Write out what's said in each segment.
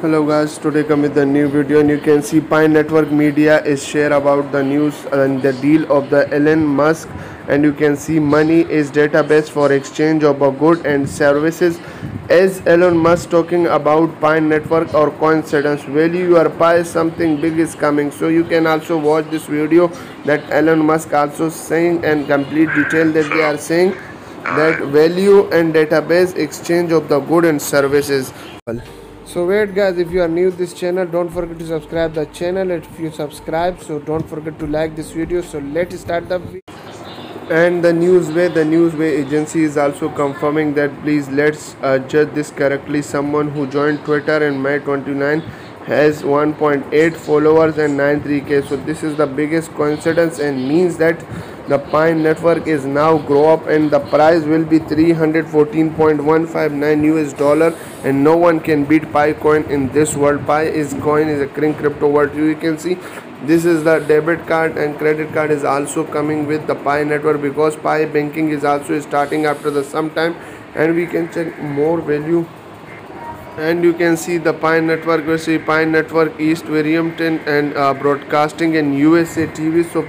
hello guys today come with the new video and you can see Pi Network Media is share about the news and the deal of the Elon Musk. And you can see money is database for exchange of a good and services. As Elon Musk talking about Pi Network or coincidence? Value your Pi something big is coming? So you can also watch this video that Elon Musk also saying and complete detail that they are saying that value and database exchange of the good and services so wait guys if you are new to this channel don't forget to subscribe the channel. If you subscribe so don't forget to like this video. So let's start the video and the newsway the newsway agency is also confirming that please let's uh, judge this correctly. Someone who joined twitter in may 29 has 1.8 followers and 93k so this is the biggest coincidence and means that the Pi network is now grow up and the price will be 314.159 US dollar and no one can beat Pi coin in this world. Pi is coin is a crypto world. You can see this is the debit card and credit card is also coming with the Pi network because Pi banking is also starting after the some time and we can check more value and you can see the Pi network we see Pi network East Warrington and uh, broadcasting in USA TV so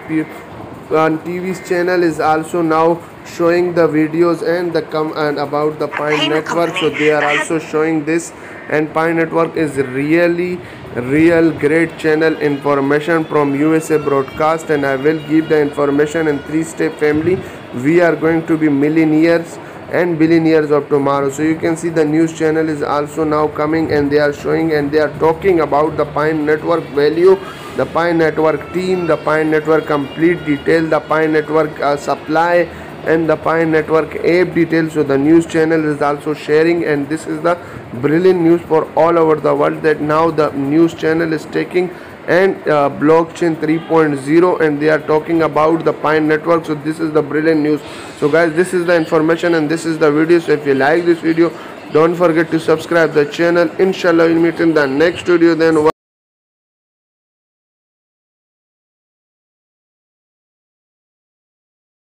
on TV's channel is also now showing the videos and the come and about the Pi network. So they are also showing this. And Pi network is really real great channel information from USA broadcast. And I will give the information in three step family. We are going to be millionaires and billionaires of tomorrow so you can see the news channel is also now coming and they are showing and they are talking about the Pi network value the Pi network team, the Pi network complete detail, the Pi network uh, supply and the Pi network app details. So the news channel is also sharing and this is the brilliant news for all over the world that now the news channel is taking and uh, blockchain 3.0 and they are talking about the Pi network. So this is the brilliant news. So guys this is the information and this is the video. So if you like this video don't forget to subscribe the channel. Inshallah we'll meet in the next video then